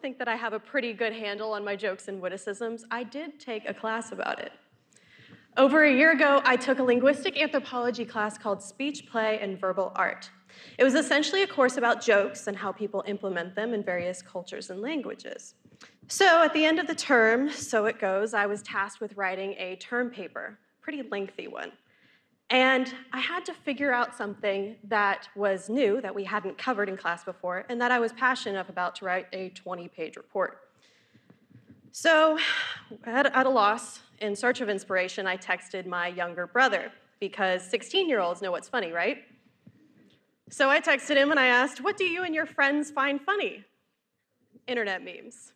think that I have a pretty good handle on my jokes and witticisms, I did take a class about it. Over a year ago, I took a linguistic anthropology class called Speech, Play, and Verbal Art. It was essentially a course about jokes and how people implement them in various cultures and languages. So at the end of the term, so it goes, I was tasked with writing a term paper, pretty lengthy one. And I had to figure out something that was new, that we hadn't covered in class before, and that I was passionate about to write a 20 page report. So, at, at a loss, in search of inspiration, I texted my younger brother, because 16 year olds know what's funny, right? So I texted him and I asked, What do you and your friends find funny? Internet memes.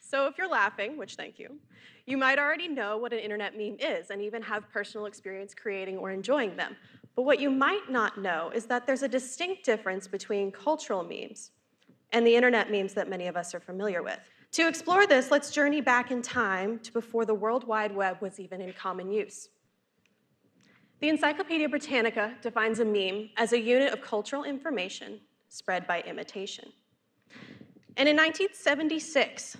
So if you're laughing, which thank you, you might already know what an internet meme is and even have personal experience creating or enjoying them. But what you might not know is that there's a distinct difference between cultural memes and the internet memes that many of us are familiar with. To explore this, let's journey back in time to before the World Wide Web was even in common use. The Encyclopedia Britannica defines a meme as a unit of cultural information spread by imitation. And in 1976,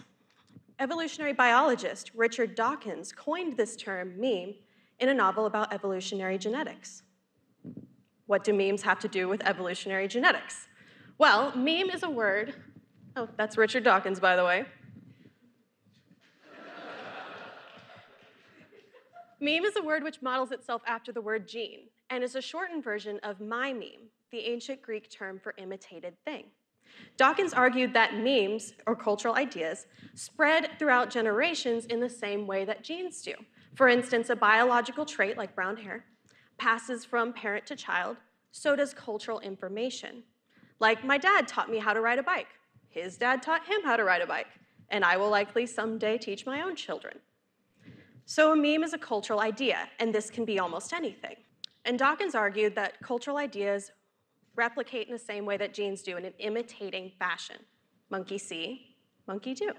Evolutionary biologist Richard Dawkins coined this term meme in a novel about evolutionary genetics. What do memes have to do with evolutionary genetics? Well, meme is a word. Oh, that's Richard Dawkins, by the way. meme is a word which models itself after the word gene and is a shortened version of mimeme, the ancient Greek term for imitated thing. Dawkins argued that memes, or cultural ideas, spread throughout generations in the same way that genes do. For instance, a biological trait like brown hair passes from parent to child, so does cultural information. Like my dad taught me how to ride a bike, his dad taught him how to ride a bike, and I will likely someday teach my own children. So a meme is a cultural idea, and this can be almost anything. And Dawkins argued that cultural ideas replicate in the same way that genes do in an imitating fashion. Monkey see, monkey do.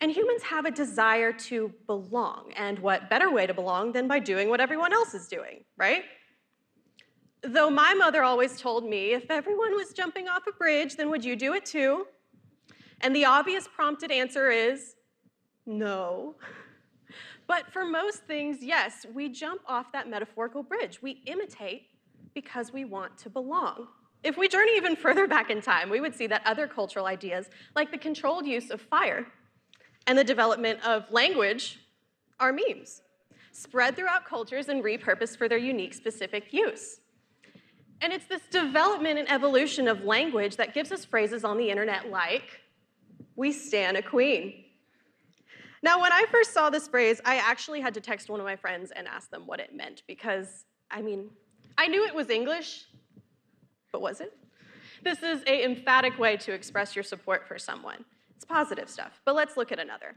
And humans have a desire to belong, and what better way to belong than by doing what everyone else is doing, right? Though my mother always told me if everyone was jumping off a bridge, then would you do it too? And the obvious prompted answer is no. But for most things, yes, we jump off that metaphorical bridge. We imitate because we want to belong. If we journey even further back in time, we would see that other cultural ideas, like the controlled use of fire and the development of language, are memes, spread throughout cultures and repurposed for their unique specific use. And it's this development and evolution of language that gives us phrases on the internet like, we stan a queen. Now, when I first saw this phrase, I actually had to text one of my friends and ask them what it meant because, I mean, I knew it was English, but was it? This is an emphatic way to express your support for someone. It's positive stuff, but let's look at another.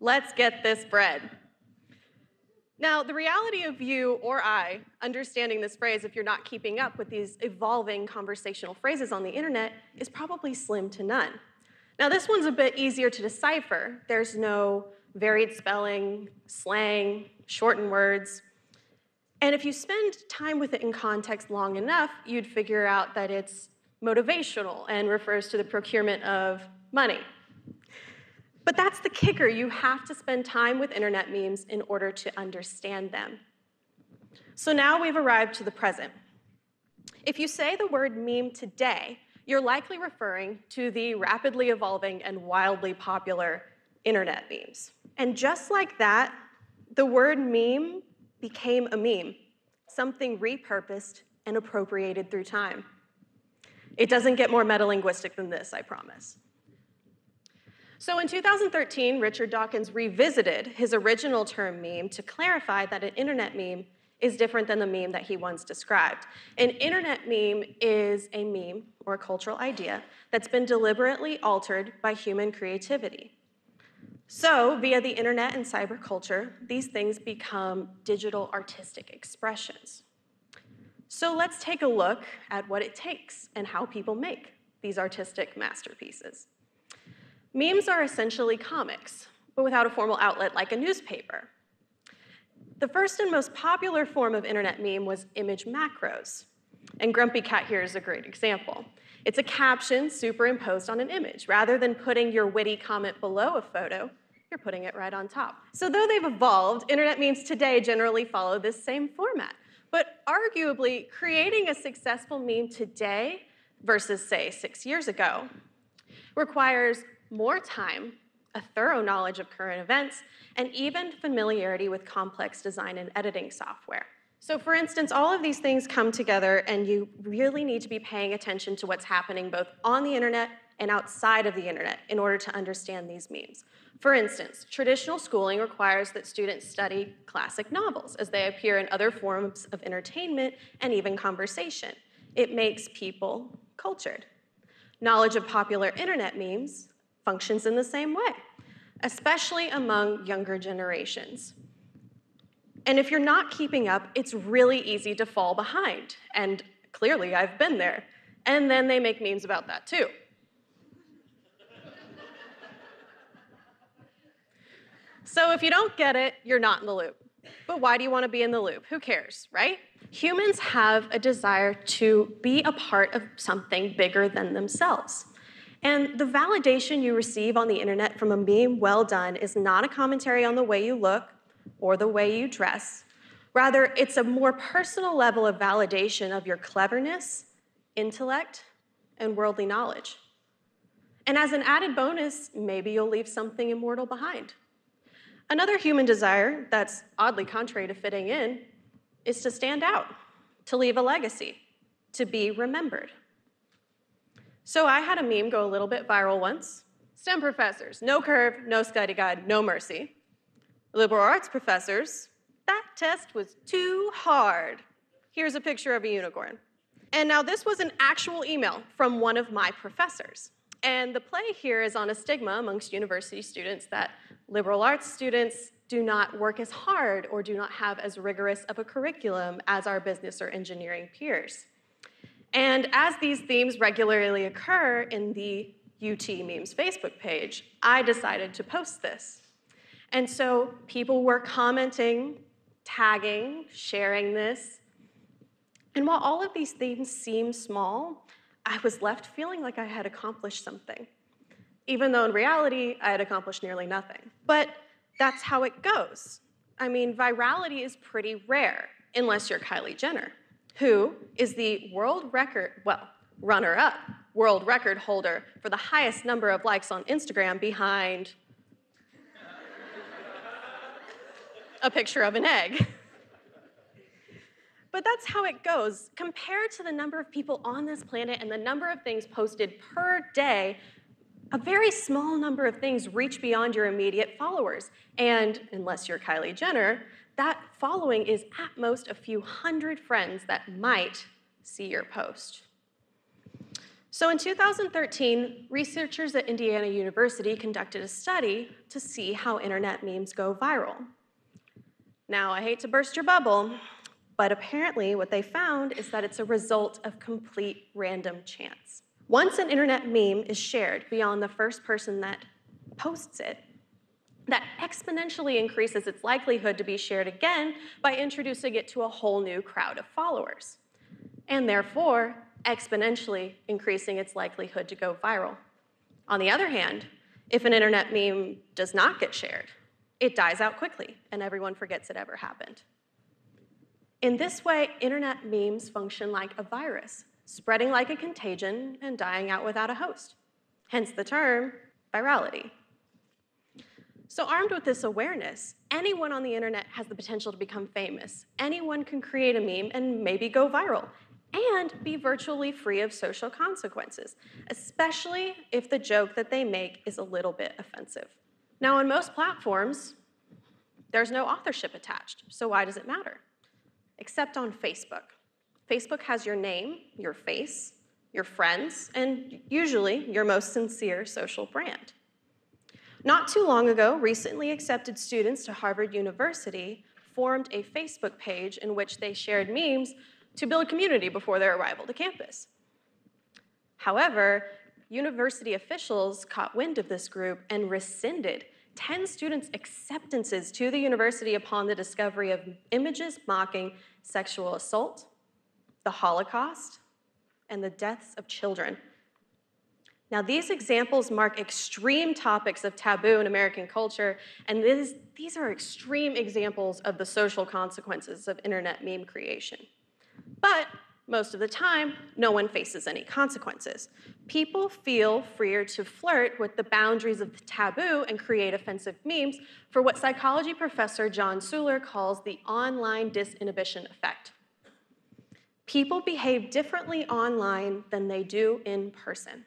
Let's get this bread. Now, the reality of you or I understanding this phrase, if you're not keeping up with these evolving conversational phrases on the internet, is probably slim to none. Now, this one's a bit easier to decipher. There's no varied spelling, slang, shortened words. And if you spend time with it in context long enough, you'd figure out that it's motivational and refers to the procurement of money. But that's the kicker. You have to spend time with internet memes in order to understand them. So now we've arrived to the present. If you say the word meme today, you're likely referring to the rapidly evolving and wildly popular internet memes. And just like that, the word meme became a meme, something repurposed and appropriated through time. It doesn't get more metalinguistic than this, I promise. So in 2013, Richard Dawkins revisited his original term meme to clarify that an internet meme is different than the meme that he once described. An internet meme is a meme or a cultural idea that's been deliberately altered by human creativity. So, via the internet and cyber culture, these things become digital artistic expressions. So, let's take a look at what it takes and how people make these artistic masterpieces. Memes are essentially comics, but without a formal outlet like a newspaper. The first and most popular form of internet meme was image macros. And Grumpy Cat here is a great example. It's a caption superimposed on an image. Rather than putting your witty comment below a photo, you're putting it right on top. So though they've evolved, internet memes today generally follow this same format. But arguably, creating a successful meme today versus, say, six years ago requires more time, a thorough knowledge of current events, and even familiarity with complex design and editing software. So for instance, all of these things come together and you really need to be paying attention to what's happening both on the internet and outside of the internet in order to understand these memes. For instance, traditional schooling requires that students study classic novels as they appear in other forms of entertainment and even conversation. It makes people cultured. Knowledge of popular internet memes functions in the same way, especially among younger generations. And if you're not keeping up, it's really easy to fall behind. And clearly, I've been there. And then they make memes about that too. So if you don't get it, you're not in the loop. But why do you want to be in the loop? Who cares, right? Humans have a desire to be a part of something bigger than themselves. And the validation you receive on the internet from a meme well done is not a commentary on the way you look or the way you dress. Rather, it's a more personal level of validation of your cleverness, intellect, and worldly knowledge. And as an added bonus, maybe you'll leave something immortal behind. Another human desire that's oddly contrary to fitting in is to stand out, to leave a legacy, to be remembered. So I had a meme go a little bit viral once. STEM professors, no curve, no study guide, no mercy liberal arts professors, that test was too hard. Here's a picture of a unicorn. And now this was an actual email from one of my professors. And the play here is on a stigma amongst university students that liberal arts students do not work as hard or do not have as rigorous of a curriculum as our business or engineering peers. And as these themes regularly occur in the UT Memes Facebook page, I decided to post this. And so people were commenting, tagging, sharing this. And while all of these things seem small, I was left feeling like I had accomplished something, even though in reality, I had accomplished nearly nothing. But that's how it goes. I mean, virality is pretty rare, unless you're Kylie Jenner, who is the world record, well, runner up, world record holder for the highest number of likes on Instagram behind a picture of an egg. But that's how it goes. Compared to the number of people on this planet and the number of things posted per day, a very small number of things reach beyond your immediate followers. And unless you're Kylie Jenner, that following is at most a few hundred friends that might see your post. So in 2013, researchers at Indiana University conducted a study to see how internet memes go viral. Now, I hate to burst your bubble, but apparently what they found is that it's a result of complete random chance. Once an internet meme is shared beyond the first person that posts it, that exponentially increases its likelihood to be shared again by introducing it to a whole new crowd of followers, and therefore exponentially increasing its likelihood to go viral. On the other hand, if an internet meme does not get shared, it dies out quickly and everyone forgets it ever happened. In this way, internet memes function like a virus, spreading like a contagion and dying out without a host. Hence the term virality. So, armed with this awareness, anyone on the internet has the potential to become famous. Anyone can create a meme and maybe go viral and be virtually free of social consequences, especially if the joke that they make is a little bit offensive. Now, on most platforms, there's no authorship attached, so why does it matter? Except on Facebook. Facebook has your name, your face, your friends, and usually your most sincere social brand. Not too long ago, recently accepted students to Harvard University formed a Facebook page in which they shared memes to build community before their arrival to campus. However, university officials caught wind of this group and rescinded 10 students' acceptances to the university upon the discovery of images mocking sexual assault, the Holocaust, and the deaths of children. Now, these examples mark extreme topics of taboo in American culture, and this, these are extreme examples of the social consequences of internet meme creation. But most of the time, no one faces any consequences. People feel freer to flirt with the boundaries of the taboo and create offensive memes for what psychology professor John Suler calls the online disinhibition effect. People behave differently online than they do in person.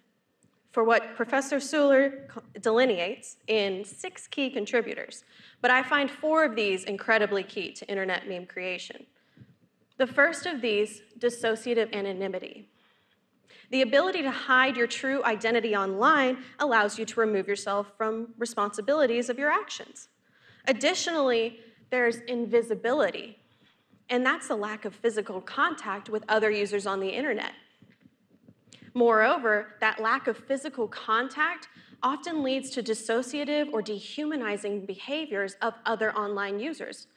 For what Professor Suler delineates in six key contributors, but I find four of these incredibly key to internet meme creation. The first of these, dissociative anonymity. The ability to hide your true identity online allows you to remove yourself from responsibilities of your actions. Additionally, there's invisibility, and that's a lack of physical contact with other users on the internet. Moreover, that lack of physical contact often leads to dissociative or dehumanizing behaviors of other online users,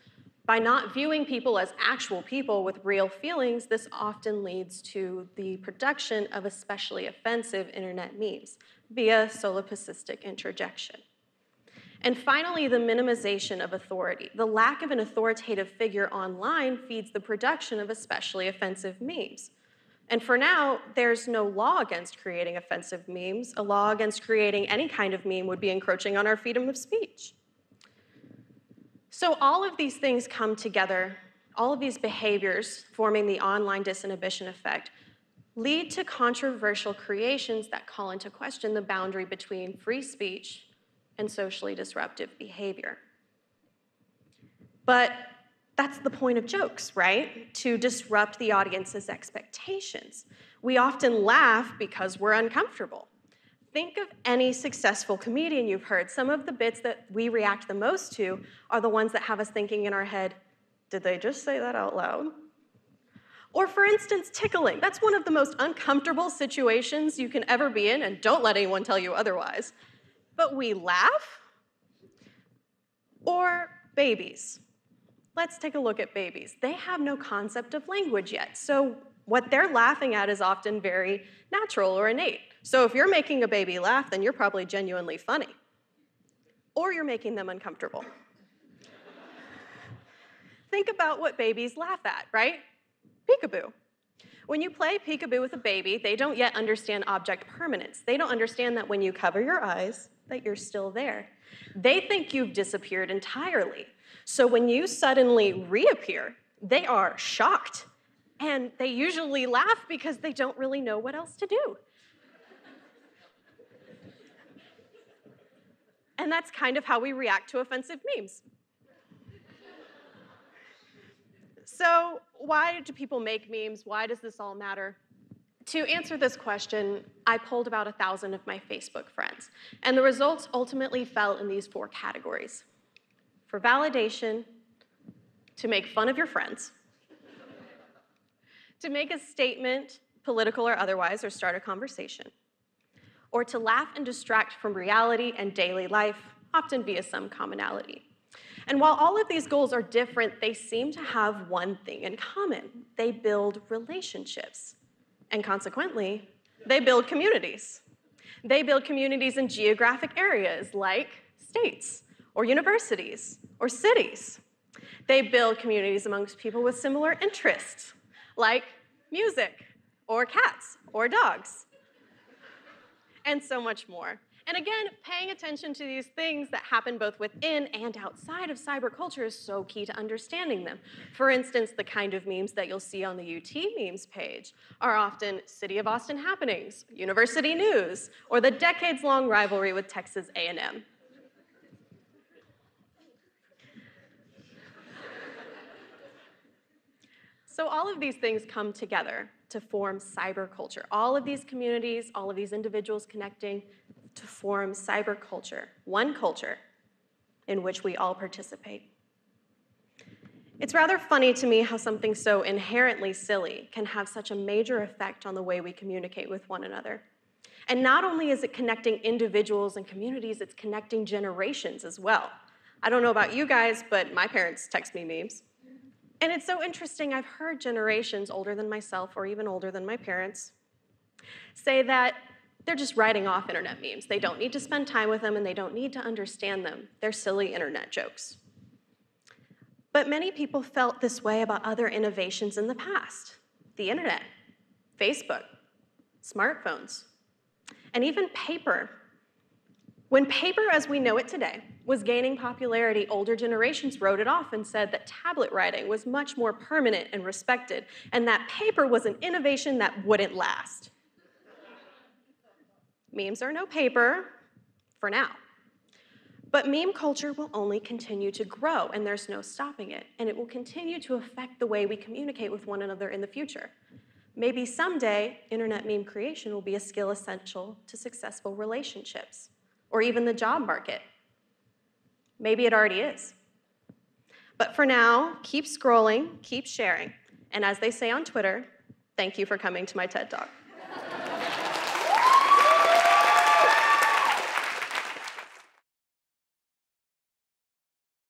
by not viewing people as actual people with real feelings, this often leads to the production of especially offensive internet memes via solipsistic introjection. And finally, the minimization of authority. The lack of an authoritative figure online feeds the production of especially offensive memes. And for now, there's no law against creating offensive memes. A law against creating any kind of meme would be encroaching on our freedom of speech. So all of these things come together, all of these behaviors forming the online disinhibition effect lead to controversial creations that call into question the boundary between free speech and socially disruptive behavior. But that's the point of jokes, right? To disrupt the audience's expectations. We often laugh because we're uncomfortable. Think of any successful comedian you've heard. Some of the bits that we react the most to are the ones that have us thinking in our head, did they just say that out loud? Or, for instance, tickling. That's one of the most uncomfortable situations you can ever be in, and don't let anyone tell you otherwise. But we laugh. Or babies. Let's take a look at babies. They have no concept of language yet, so what they're laughing at is often very natural or innate. So if you're making a baby laugh, then you're probably genuinely funny. Or you're making them uncomfortable. Think about what babies laugh at, right? Peekaboo. When you play peekaboo with a baby, they don't yet understand object permanence. They don't understand that when you cover your eyes, that you're still there. They think you've disappeared entirely. So when you suddenly reappear, they are shocked. And they usually laugh because they don't really know what else to do. And that's kind of how we react to offensive memes. So, why do people make memes? Why does this all matter? To answer this question, I polled about a thousand of my Facebook friends, and the results ultimately fell in these four categories for validation, to make fun of your friends, to make a statement, political or otherwise, or start a conversation, or to laugh and distract from reality and daily life, often via some commonality. And while all of these goals are different, they seem to have one thing in common they build relationships. And consequently, they build communities. They build communities in geographic areas like states, or universities, or cities. They build communities amongst people with similar interests, like music, or cats, or dogs and so much more. And again, paying attention to these things that happen both within and outside of cyber culture is so key to understanding them. For instance, the kind of memes that you'll see on the UT memes page are often City of Austin happenings, university news, or the decades-long rivalry with Texas A&M. So all of these things come together to form cyber culture. All of these communities, all of these individuals connecting to form cyberculture, one culture in which we all participate. It's rather funny to me how something so inherently silly can have such a major effect on the way we communicate with one another. And not only is it connecting individuals and communities, it's connecting generations as well. I don't know about you guys, but my parents text me memes. And it's so interesting, I've heard generations older than myself or even older than my parents say that they're just writing off internet memes. They don't need to spend time with them and they don't need to understand them. They're silly internet jokes. But many people felt this way about other innovations in the past the internet, Facebook, smartphones, and even paper. When paper as we know it today was gaining popularity, older generations wrote it off and said that tablet writing was much more permanent and respected, and that paper was an innovation that wouldn't last. Memes are no paper for now. But meme culture will only continue to grow, and there's no stopping it. And it will continue to affect the way we communicate with one another in the future. Maybe someday, internet meme creation will be a skill essential to successful relationships, or even the job market. Maybe it already is. But for now, keep scrolling, keep sharing. And as they say on Twitter, thank you for coming to my TED Talk.